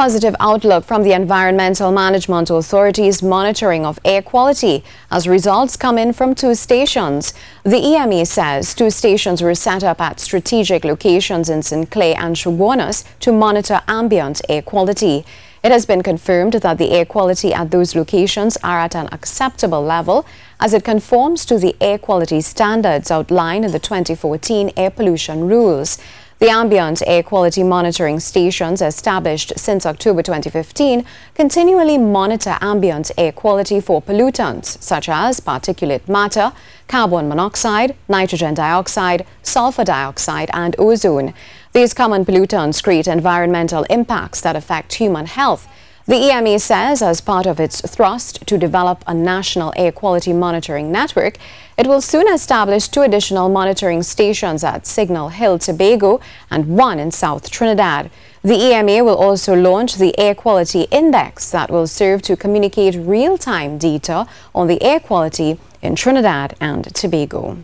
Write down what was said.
positive outlook from the Environmental Management Authority's monitoring of air quality as results come in from two stations. The EMA says two stations were set up at strategic locations in St. Clair and Chaguanas to monitor ambient air quality. It has been confirmed that the air quality at those locations are at an acceptable level as it conforms to the air quality standards outlined in the 2014 air pollution rules. The ambient air quality monitoring stations established since October 2015 continually monitor ambient air quality for pollutants such as particulate matter, carbon monoxide, nitrogen dioxide, sulfur dioxide and ozone. These common pollutants create environmental impacts that affect human health the EMA says as part of its thrust to develop a national air quality monitoring network, it will soon establish two additional monitoring stations at Signal Hill, Tobago and one in South Trinidad. The EMA will also launch the Air Quality Index that will serve to communicate real-time data on the air quality in Trinidad and Tobago.